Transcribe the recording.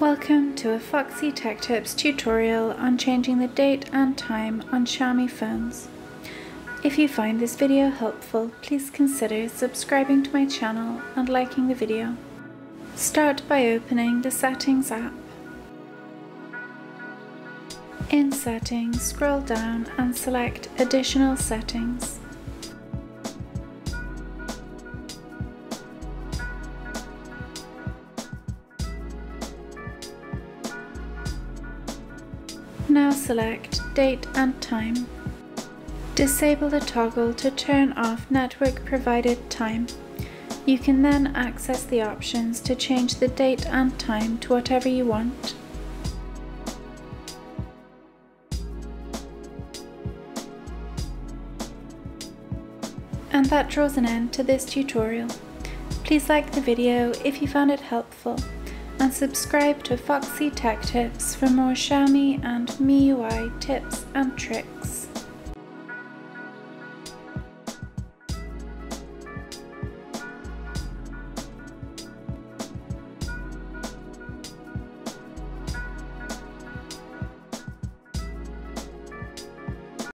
Welcome to a Foxy Tech Tips tutorial on changing the date and time on Xiaomi phones. If you find this video helpful, please consider subscribing to my channel and liking the video. Start by opening the Settings app. In Settings, scroll down and select Additional Settings. Now select Date and Time. Disable the toggle to turn off network provided time. You can then access the options to change the date and time to whatever you want. And that draws an end to this tutorial. Please like the video if you found it helpful and subscribe to Foxy Tech Tips for more Xiaomi and MIUI tips and tricks.